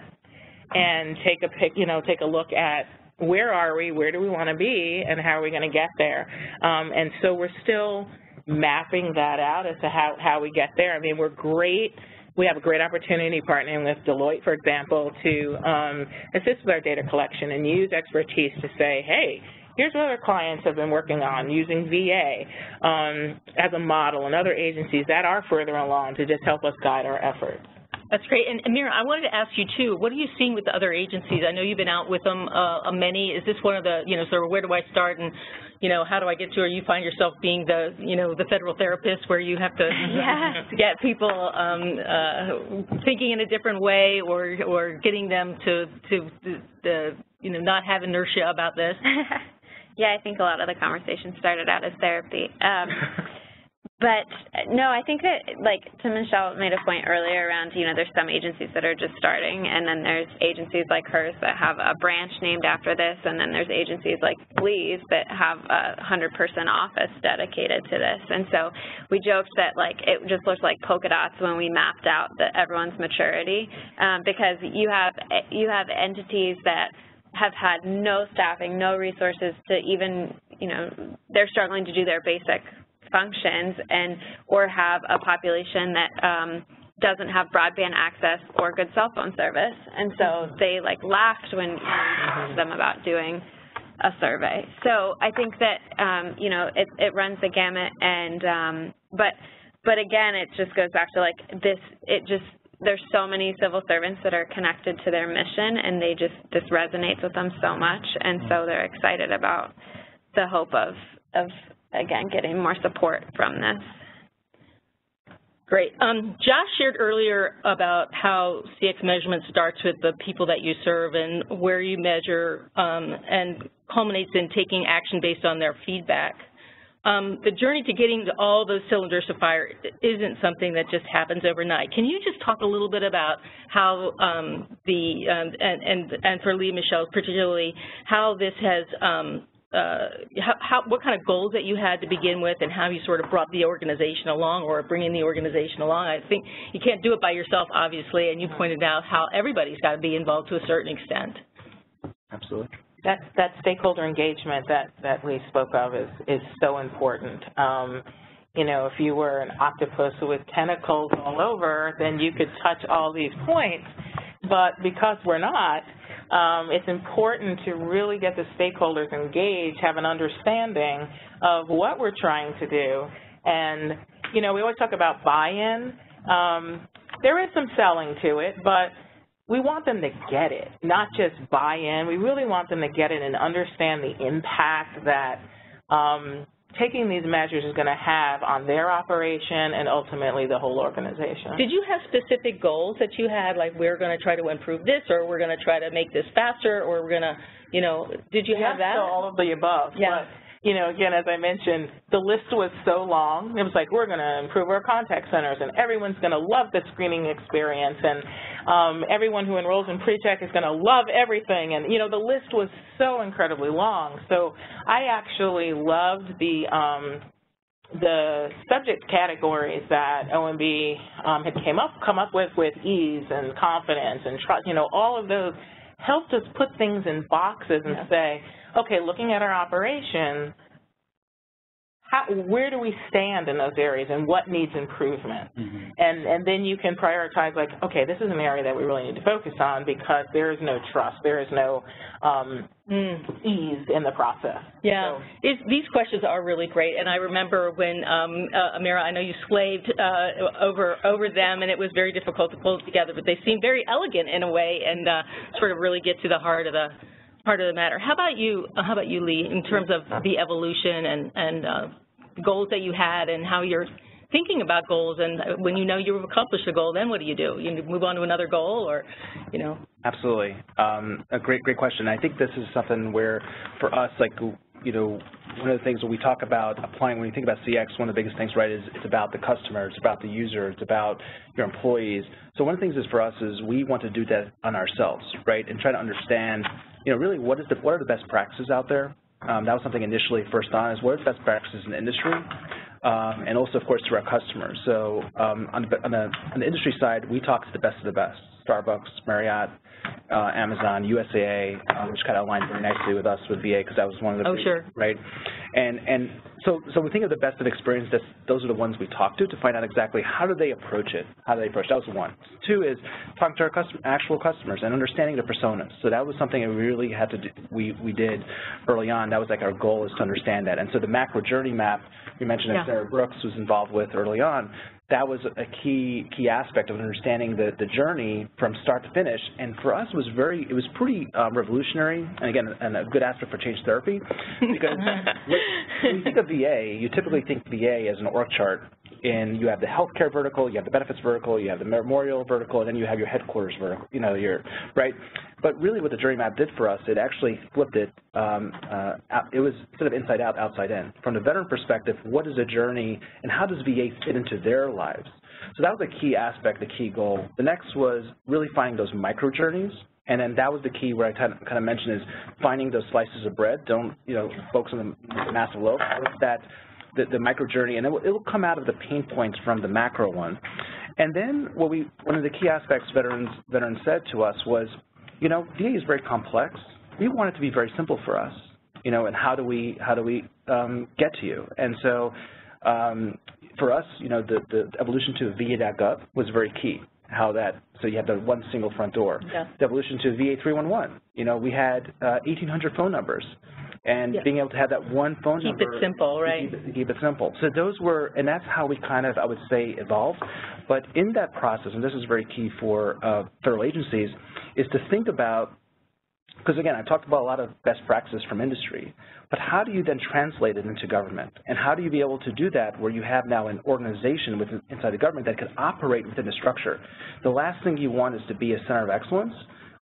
Speaker 4: and take a pick, you know, take a look at where are we, where do we want to be, and how are we going to get there. Um, and so we're still mapping that out as to how, how we get there. I mean, we're great. We have a great opportunity partnering with Deloitte, for example, to um, assist with our data collection and use expertise to say, hey, here's what other clients have been working on using VA um, as a model and other agencies that are further along to just help us guide our efforts.
Speaker 1: That's great. And Amira, I wanted to ask you too, what are you seeing with the other agencies? I know you've been out with them, uh, many. Is this one of the, you know, sort of where do I start and, you know, how do I get to, or you find yourself being the, you know, the federal therapist where you have to,
Speaker 2: yeah.
Speaker 1: to get people um, uh, thinking in a different way or, or getting them to, to the, you know, not have inertia about this?
Speaker 2: yeah, I think a lot of the conversation started out as therapy. Um, but no, I think that like Tim and Michelle made a point earlier around, you know, there's some agencies that are just starting and then there's agencies like hers that have a branch named after this and then there's agencies like Lee's that have a 100 person office dedicated to this. And so we joked that like it just looked like polka dots when we mapped out the, everyone's maturity um, because you have you have entities that have had no staffing, no resources to even, you know, they're struggling to do their basic functions and or have a population that um, doesn't have broadband access or good cell phone service. And so they like laughed when you asked them about doing a survey. So I think that um, you know it, it runs the gamut, and um, but but again, it just goes back to like this. It just there's so many civil servants that are connected to their mission, and they just this resonates with them so much, and so they're excited about the hope of of again, getting more support from this.
Speaker 1: Great. Um, Josh shared earlier about how CX measurement starts with the people that you serve and where you measure um, and culminates in taking action based on their feedback. Um, the journey to getting to all those cylinders to fire isn't something that just happens overnight. Can you just talk a little bit about how um, the, um, and, and, and for Lee Michelle particularly, how this has um, uh, how, how, what kind of goals that you had to begin with and how you sort of brought the organization along or bringing the organization along. I think you can't do it by yourself, obviously, and you pointed out how everybody's got to be involved to a certain extent.
Speaker 5: Absolutely.
Speaker 4: That, that stakeholder engagement that, that we spoke of is, is so important. Um, you know, if you were an octopus with tentacles all over, then you could touch all these points. But because we're not, um, it's important to really get the stakeholders engaged, have an understanding of what we're trying to do. And, you know, we always talk about buy-in. Um, there is some selling to it, but we want them to get it, not just buy in. We really want them to get it and understand the impact that um, taking these measures is going to have on their operation and ultimately the whole organization.
Speaker 1: Did you have specific goals that you had, like we're going to try to improve this, or we're going to try to make this faster, or we're going to, you know, did you have that?
Speaker 4: so all of the above.
Speaker 1: Yeah.
Speaker 4: But, you know, again, as I mentioned, the list was so long. It was like, we're going to improve our contact centers, and everyone's going to love the screening experience, and um, everyone who enrolls in PreCheck is going to love everything. And, you know, the list was so incredibly long. So I actually loved the um, the subject categories that OMB um, had came up come up with with ease and confidence and trust. You know, all of those helped us put things in boxes and
Speaker 1: Yeah.
Speaker 4: say, okay, looking at our operation, how, where do we stand in those areas and what needs improvement?
Speaker 3: Mhm.
Speaker 4: And, and then you can prioritize like, okay, this is an area that we really need to focus on because there is no trust, there is no um,
Speaker 1: Mm.
Speaker 4: ease in the process.
Speaker 1: Yeah,
Speaker 4: So-
Speaker 1: It's- these questions are really great, and I remember when, um, uh, Amira, I know you slaved uh, over over them, and it was very difficult to pull it together, but they seem very elegant in a way, and uh, sort of really get to the heart of the heart of the matter. How about you? uh, How about you, Lee, in terms of the evolution and and uh, goals that you had, and how you're thinking about goals, and when you know you've accomplished a goal, then what do you do? You move on to another goal, or, you know?
Speaker 5: Absolutely. Um, a great, great question. I think this is something where, for us, like, you know, one of the things that we talk about applying, when you think about CX, one of the biggest things, right, is it's about the customer, it's about the user, it's about your employees. So one of the things is for us is we want to do that on ourselves, right, and try to understand, you know, really what is the, what are the best practices out there? Um, that was something initially first on is what are the best practices in the industry? Um, and also, of course, to our customers. So um, on, the, on, the, on the industry side, we talk to the best of the best, Starbucks, Marriott, uh, Amazon, USAA, uh, which kind of aligned very nicely with us with VA because that was one of the
Speaker 1: Oh,
Speaker 5: big-
Speaker 1: sure.
Speaker 5: right. And and so so we think of the best of experience. That's, those are the ones we talk to to find out exactly how do they approach it. How do they approach? That was one. Two is talking to our custom, actual customers and understanding the personas. So that was something that we really had to do. We we did early on. That was like our goal is to understand that. And so the macro journey map we mentioned
Speaker 1: Yeah.
Speaker 5: that Sarah Brooks was involved with early on that was a key key aspect of understanding the, the journey from start to finish. And for us, it was very, it was pretty um, revolutionary, and again, and a good aspect for change therapy, because when you think of VA, you typically think VA as an org chart, and you have the healthcare vertical, you have the benefits vertical, you have the memorial vertical, and then you have your headquarters vertical, you know, your, right? But really what the journey map did for us, it actually flipped it, um, uh, it was sort of inside out, outside in. From the veteran perspective, what is a journey, and how does VA fit into their lives? So that was a key aspect, the key goal. The next was really finding those micro journeys, and then that was the key where I kind of, kind of mentioned is finding those slices of bread. Don't, you know, focus on the massive loaf. That the, the micro journey, and it will, it will come out of the pain points from the macro one. And then what we, one of the key aspects veterans, veterans said to us was, you know, VA is very complex. We want it to be very simple for us, you know, and how do we, how do we um, get to you? And so um, for us, you know, the, the evolution to VA.gov was very key. How that, so you have the one single front door.
Speaker 1: Yeah.
Speaker 5: The evolution to VA 311, you know, we had uh, 1,800 phone numbers. And
Speaker 1: Yeah.
Speaker 5: being able to have that one phone
Speaker 1: Keep
Speaker 5: number.
Speaker 1: it simple, right?
Speaker 5: Keep it, keep it simple. So those were, and that's how we kind of, I would say, evolved. But in that process, and this is very key for uh, federal agencies, is to think about, because again, I talked about a lot of best practices from industry, but how do you then translate it into government? And how do you be able to do that where you have now an organization within, inside the government that could operate within the structure? The last thing you want is to be a center of excellence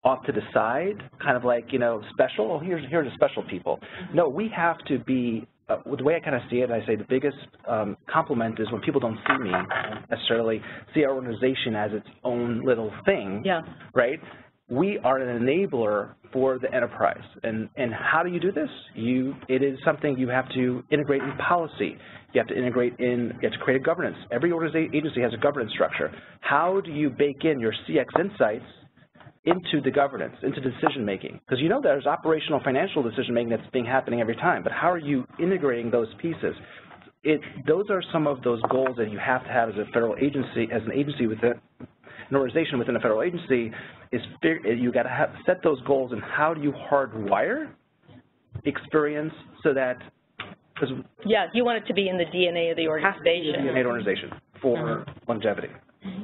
Speaker 5: off to the side, kind of like, you know, special, oh, here's, here's the special people. No, we have to be, uh, the way I kind of see it, I say the biggest um, compliment is when people don't see me necessarily, see our organization as its own little thing,
Speaker 1: Yeah.
Speaker 5: right? We are an enabler for the enterprise. And, and how do you do this? You, it is something you have to integrate in policy. You have to integrate in, you have to create a governance. Every organization, agency has a governance structure. How do you bake in your CX insights into the governance, into decision making? Because you know there's operational financial decision making that's being happening every time, but how are you integrating those pieces? It, those are some of those goals that you have to have as a federal agency, as an agency within an organization within a federal agency, is you got to have, set those goals and how do you hardwire experience so that
Speaker 1: Yeah, you want it to be in the DNA of the
Speaker 5: it has to be
Speaker 1: organization.
Speaker 5: a DNA organization for mm-hmm. longevity.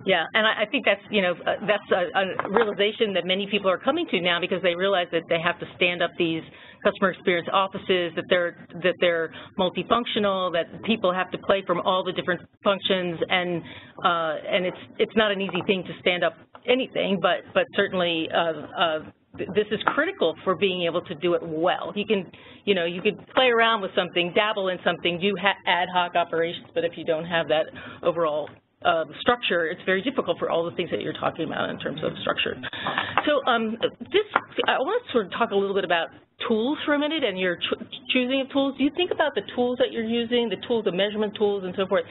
Speaker 1: Yeah, and I, think that's, you know, uh, that's a, a realization that many people are coming to now because they realize that they have to stand up these customer experience offices, that they're, that they're multifunctional, that people have to play from all the different functions, and, uh, and it's, it's not an easy thing to stand up anything, but, but certainly, uh, uh, this is critical for being able to do it well. You can, you know, you could play around with something, dabble in something, do ad hoc operations, but if you don't have that overall uh, structure, it's very difficult for all the things that you're talking about in terms of structure. So um, this, I want to sort of talk a little bit about tools for a minute and your ch choosing of tools. Do you think about the tools that you're using, the tools, the measurement tools and so forth?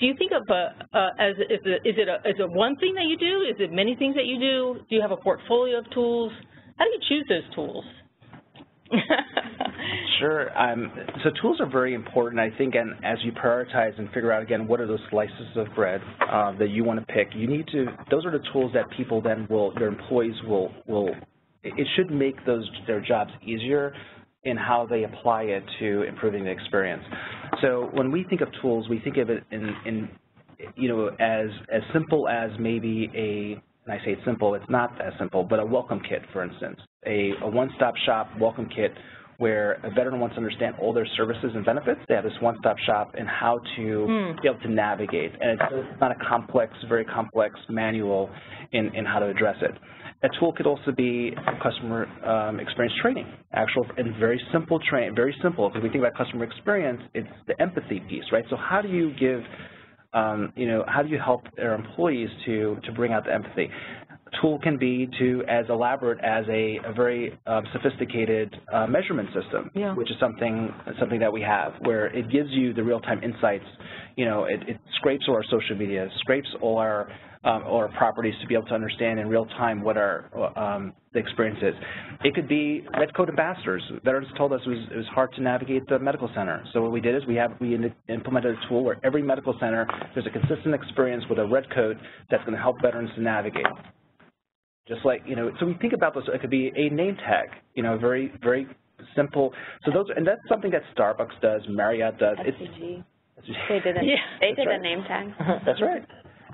Speaker 1: Do you think of uh, uh, as is it, is it a, is it one thing that you do? Is it many things that you do? Do you have a portfolio of tools? How do you choose those tools?
Speaker 5: sure. Um, so tools are very important, I think, and as you prioritize and figure out, again, what are those slices of bread uh, that you want to pick, you need to, those are the tools that people then will, their employees will, will it should make those, their jobs easier in how they apply it to improving the experience. So when we think of tools, we think of it in, in you know, as, as simple as maybe a and I say it's simple, it's not that simple, but a welcome kit, for instance, a, a one-stop shop welcome kit where a veteran wants to understand all their services and benefits. They have this one-stop shop and how to mm. be able to navigate. And it's not a complex, very complex manual in, in how to address it. A tool could also be customer um, experience training, actual and very simple train, very simple. Because we think about customer experience, it's the empathy piece, right? So how do you give um, you know, how do you help their employees to, to bring out the empathy? Tool can be to as elaborate as a, a very um, sophisticated uh, measurement system,
Speaker 1: yeah.
Speaker 5: which is something something that we have, where it gives you the real-time insights. You know, it, it scrapes all our social media, scrapes all our um, or properties to be able to understand in real time what our um, the experience is. It could be red coat ambassadors. Veterans told us it was, it was hard to navigate the medical center. So what we did is we have we implemented a tool where every medical center there's a consistent experience with a red coat that's going to help veterans to navigate. Just like you know, so we think about this. It could be a name tag. You know, very very simple. So those and that's something that Starbucks does, Marriott does.
Speaker 2: FCG. It's, they did a,
Speaker 1: yeah.
Speaker 2: they did
Speaker 5: right.
Speaker 2: a name tag.
Speaker 5: That's right.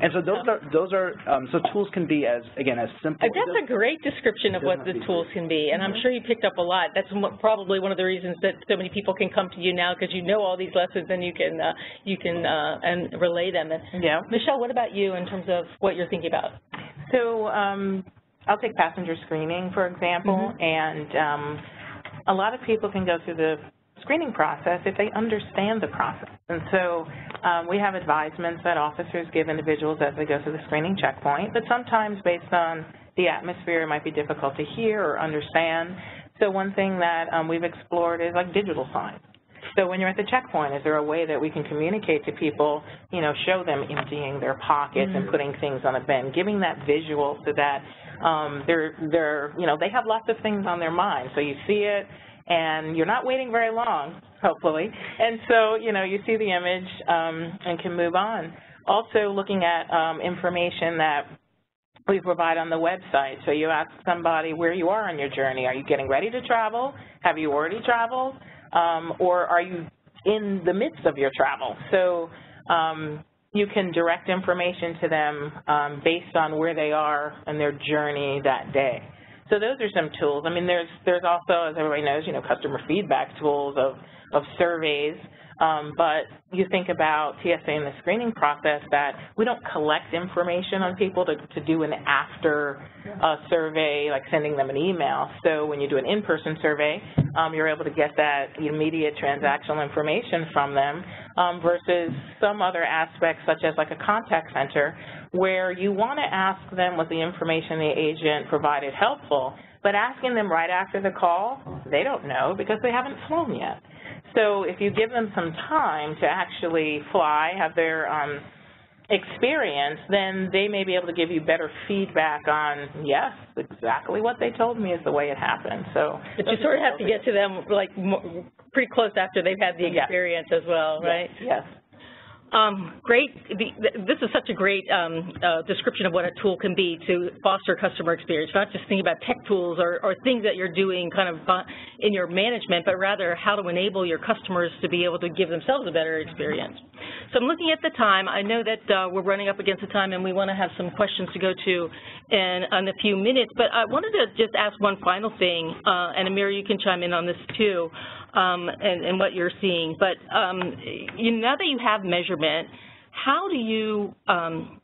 Speaker 5: And so those are those are um, so tools can be as again as simple.
Speaker 1: That's a great description of what the tools can be, and I'm
Speaker 2: Mm-hmm.
Speaker 1: sure you picked up a lot. That's probably one of the reasons that so many people can come to you now because you know all these lessons and you can uh, you can uh, and relay them. And
Speaker 4: Yeah.
Speaker 1: Michelle, what about you in terms of what you're thinking about?
Speaker 4: So um, I'll take passenger screening, for example,
Speaker 1: Mhm.
Speaker 4: and um, a lot of people can go through the screening process if they understand the process. And so um, we have advisements that officers give individuals as they go through the screening checkpoint, but sometimes based on the atmosphere, it might be difficult to hear or understand. So one thing that um, we've explored is like digital signs. So when you're at the checkpoint, is there a way that we can communicate to people, you know, show them emptying their pockets mm -hmm. and
Speaker 1: Mm-hmm.
Speaker 4: putting things on a bin, giving that visual so that um, they're, they're, you know, they have lots of things on their mind. So you see it, and you're not waiting very long, hopefully. And so, you know, you see the image um, and can move on. Also looking at um, information that we provide on the website. So you ask somebody where you are on your journey. Are you getting ready to travel? Have you already traveled? Um, or are you in the midst of your travel? So um, you can direct information to them um, based on where they are and their journey that day. So those are some tools. I mean, there's there's also, as everybody knows, you know, customer feedback tools of of surveys. Um, but you think about TSA and the screening process that we don't collect information on people to, to do an after uh, survey, like sending them an email. So when you do an in-person survey, um, you're able to get that immediate transactional information from them um, versus some other aspects such as like a contact center where you want to ask them was the information the agent provided helpful, but asking them right after the call, they don't know because they haven't flown yet. So if you give them some time to actually fly, have their um, experience, then they may be able to give you better feedback on, yes, exactly what they told me is the way it happened. So,
Speaker 1: but you sort of have to get to them like pretty close after they've had the experience
Speaker 4: yes.
Speaker 1: as well, right?
Speaker 4: Yes.
Speaker 1: Um, great. This is such a great um, uh, description of what a tool can be to foster customer experience, not just thinking about tech tools or, or things that you're doing kind of in your management, but rather how to enable your customers to be able to give themselves a better experience. So I'm looking at the time. I know that uh, we're running up against the time and we want to have some questions to go to in, in a few minutes, but I wanted to just ask one final thing, uh, and Amira, you can chime in on this too, um, and, and, what you're seeing. But um, you now that you have measurement, how do you um,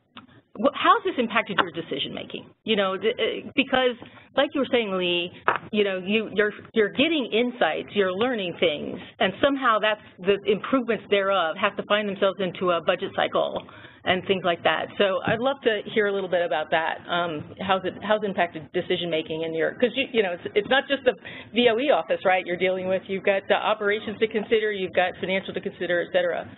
Speaker 1: how has this impacted your decision making? You know, uh, because like you were saying, Lee, you know, you, you're you're getting insights, you're learning things, and somehow that's the improvements thereof have to find themselves into a budget cycle and things like that. So I'd love to hear a little bit about that. Um, how's it how's it impacted decision making in your because you you know it's it's not just the VOE office, right? You're dealing with you've got the operations to consider, you've got financial to consider, et cetera.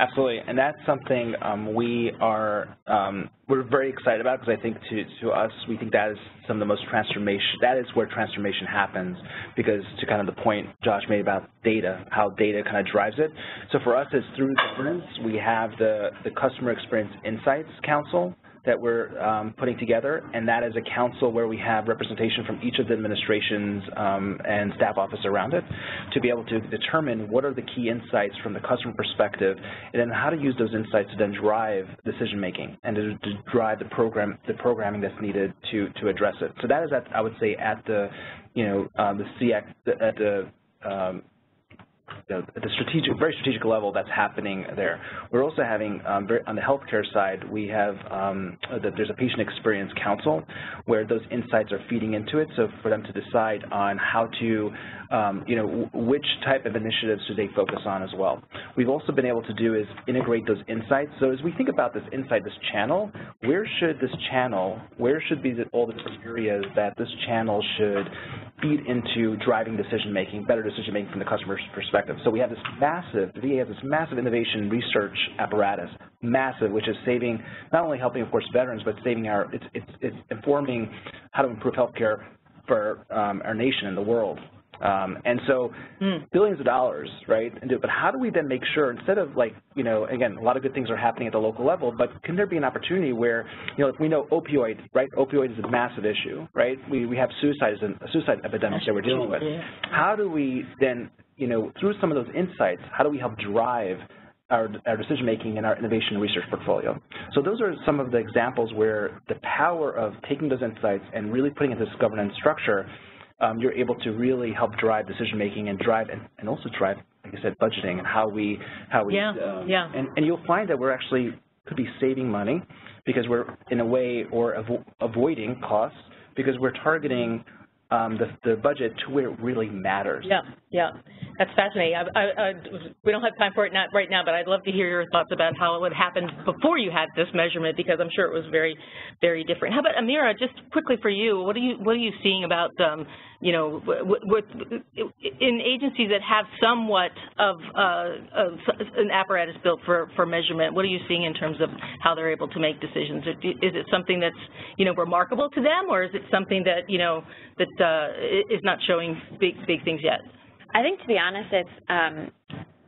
Speaker 5: Absolutely, and that's something um, we are um, we're very excited about because I think to to us we think that is some of the most transformation. That is where transformation happens because to kind of the point Josh made about data, how data kind of drives it. So for us, it's through governance. We have the the Customer Experience Insights Council that we're um, putting together, and that is a council where we have representation from each of the administrations um, and staff office around it to be able to determine what are the key insights from the customer perspective, and then how to use those insights to then drive decision making and to, to drive the program, the programming that's needed to to address it. So that is at, I would say, at the, you know, uh, the CX, at the um, you know, at the strategic, very strategic level that's happening there. We're also having, um, on the healthcare side, we have, um, that there's a patient experience council where those insights are feeding into it, so for them to decide on how to, um, you know, which type of initiatives should they focus on as well. We've also been able to do is integrate those insights. So as we think about this insight, this channel, where should this channel, where should be the, all the areas that this channel should feed into driving decision making, better decision making from the customer's perspective. So we have this massive, the VA has this massive innovation research apparatus, massive, which is saving, not only helping, of course, veterans, but saving our, it's, it's, it's informing how to improve healthcare for um, our nation and the world. Um, and so mm. billions of dollars, right? But how do we then make sure, instead of like, you know, again, a lot of good things are happening at the local level, but can there be an opportunity where, you know, if we know opioid, right? Opioid is a massive issue, right? We, we have suicide, suicide epidemics that we're dealing with. How do we then, you know, through some of those insights, how do we help drive our, our decision making and our innovation and research portfolio. So those are some of the examples where the power of taking those insights and really putting into this governance structure um, you're able to really help drive decision making and drive and, and also drive, like I said, budgeting and how we how we
Speaker 1: yeah um, yeah
Speaker 5: and and you'll find that we're actually could be saving money because we're in a way or avo avoiding costs because we're targeting um, the, the budget to where it really matters.
Speaker 1: Yeah, yeah, that's fascinating. I, I, I, we don't have time for it not right now, but I'd love to hear your thoughts about how it would happen before you had this measurement, because I'm sure it was very, very different. How about Amira? Just quickly for you, what are you what are you seeing about um, you know with, in agencies that have somewhat of, uh, of an apparatus built for for measurement? What are you seeing in terms of how they're able to make decisions? Is it something that's you know remarkable to them, or is it something that you know that uh, is not showing big, big things yet?
Speaker 2: I think, to be honest, it's, um,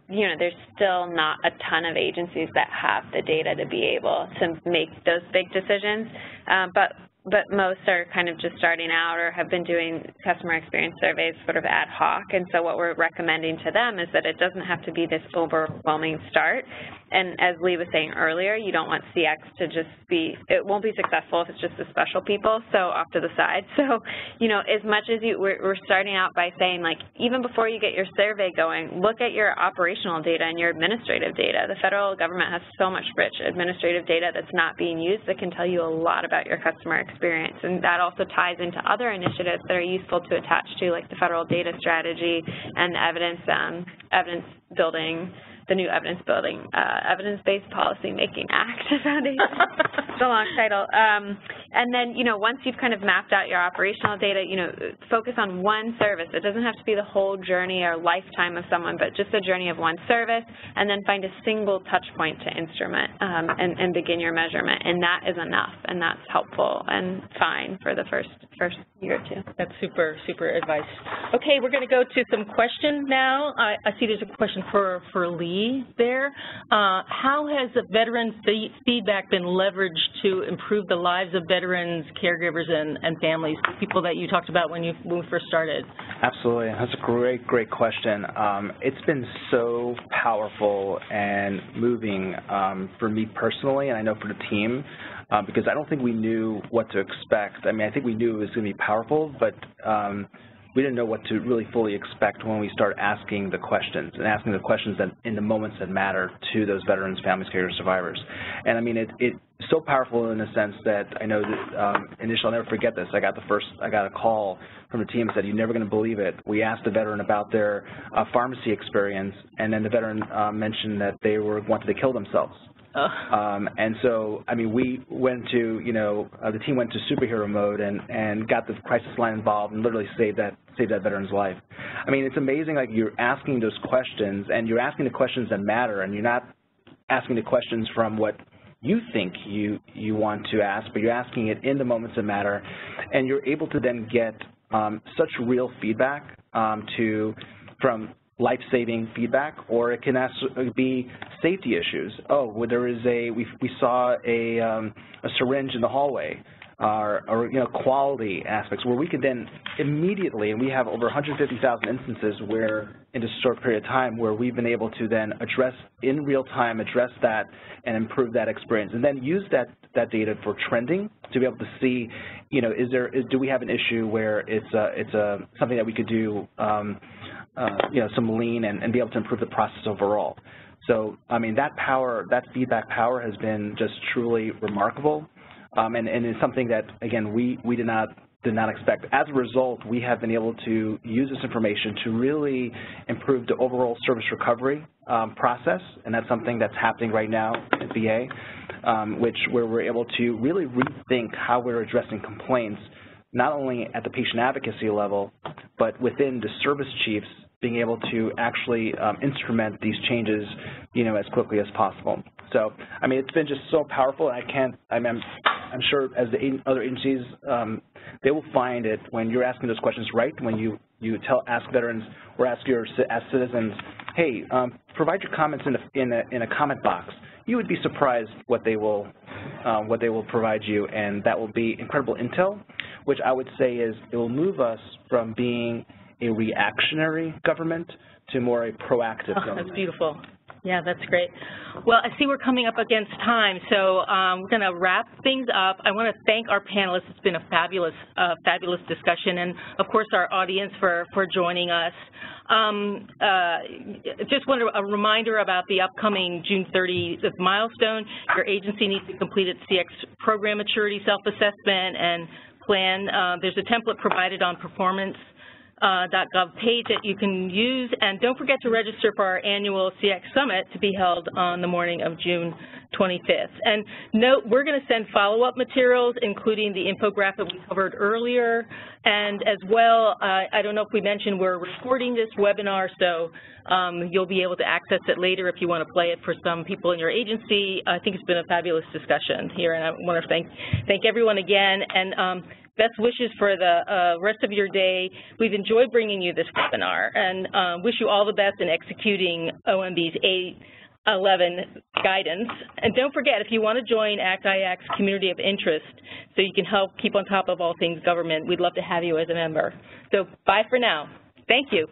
Speaker 2: you know, there's still not a ton of agencies that have the data to be able to make those big decisions. Um, but but most are kind of just starting out or have been doing customer experience surveys sort of ad hoc. And so what we're recommending to them is that it doesn't have to be this overwhelming start. And as Lee was saying earlier, you don't want CX to just be, it won't be successful if it's just the special people, so off to the side. So, you know, as much as you, we're, we're starting out by saying, like, even before you get your survey going, look at your operational data and your administrative data. The federal government has so much rich administrative data that's not being used that can tell you a lot about your customer experience. And that also ties into other initiatives that are useful to attach to, like the federal data strategy and evidence, um, evidence building the new Evidence Building, uh, Evidence-Based Policy Making Act Foundation. it's a long title. Um, and then, you know, once you've kind of mapped out your operational data, you know, focus on one service. It doesn't have to be the whole journey or lifetime of someone, but just the journey of one service, and then find a single touch point to instrument um, and, and begin your measurement. And that is enough, and that's helpful and fine for the first first year or two.
Speaker 1: That's super, super advice. Okay, we're going to go to some questions now. I, I see there's a question for, for Lee there. Uh, how has the veteran feedback been leveraged to improve the lives of veterans, caregivers, and, and families, people that you talked about when you when we first started?
Speaker 5: Absolutely. That's a great, great question. Um, it's been so powerful and moving um, for me personally, and I know for the team, uh, because I don't think we knew what to expect. I mean, I think we knew it was going to be powerful, but um, we didn't know what to really fully expect when we start asking the questions and asking the questions that in the moments that matter to those veterans, families, caregivers, survivors. And I mean, it, it's so powerful in the sense that I know that um, initially, I'll never forget this. I got the first, I got a call from the team that said, you're never going to believe it. We asked the veteran about their uh, pharmacy experience, and then the veteran uh, mentioned that they were wanted to kill themselves. Um, and so, I mean, we went to, you know, uh, the team went to superhero mode and, and got the crisis line involved and literally saved that, saved that veteran's life. I mean, it's amazing, like, you're asking those questions, and you're asking the questions that matter, and you're not asking the questions from what you think you, you want to ask, but you're asking it in the moments that matter, and you're able to then get um, such real feedback um, to, from life-saving feedback, or it can be safety issues. Oh, well, there is a, we, we saw a, um, a syringe in the hallway, or, or, you know, quality aspects, where we could then immediately, and we have over 150,000 instances where, in a short period of time, where we've been able to then address, in real time, address that and improve that experience, and then use that, that data for trending to be able to see, you know, is there, is, do we have an issue where it's, a, it's a, something that we could do, um, uh, you know, some lean and, and be able to improve the process overall. So, I mean, that power, that feedback power has been just truly remarkable, um, and, and it's something that, again, we, we did not did not expect. As a result, we have been able to use this information to really improve the overall service recovery um, process, and that's something that's happening right now at VA, um, which where we're able to really rethink how we're addressing complaints, not only at the patient advocacy level, but within the service chiefs being able to actually um, instrument these changes, you know, as quickly as possible. So, I mean, it's been just so powerful. I can't. I mean, I'm sure as the other agencies, um, they will find it when you're asking those questions right. When you you tell ask veterans or ask your ask citizens, hey, um, provide your comments in a, in a in a comment box. You would be surprised what they will uh, what they will provide you, and that will be incredible intel, which I would say is it will move us from being a reactionary government to more a proactive
Speaker 1: oh,
Speaker 5: government.
Speaker 1: That's beautiful. Yeah, that's great. Well, I see we're coming up against time, so um, we're going to wrap things up. I want to thank our panelists. It's been a fabulous, uh, fabulous discussion, and of course our audience for, for joining us. Um, uh, just want a reminder about the upcoming June 30th milestone. Your agency needs to complete its CX program maturity self-assessment and plan. Uh, there's a template provided on performance .gov page that you can use. And don't forget to register for our annual CX Summit to be held on the morning of June 25th. And note, we're going to send follow-up materials, including the infographic we covered earlier. And as well, uh, I don't know if we mentioned, we're recording this webinar, so um, you'll be able to access it later if you want to play it for some people in your agency. I think it's been a fabulous discussion here, and I want to thank, thank everyone again. And um, best wishes for the uh, rest of your day. We've enjoyed bringing you this webinar and uh, wish you all the best in executing OMB's A11 guidance. And don't forget, if you want to join ACT-IAC's community of interest so you can help keep on top of all things government, we'd love to have you as a member. So bye for now. Thank you.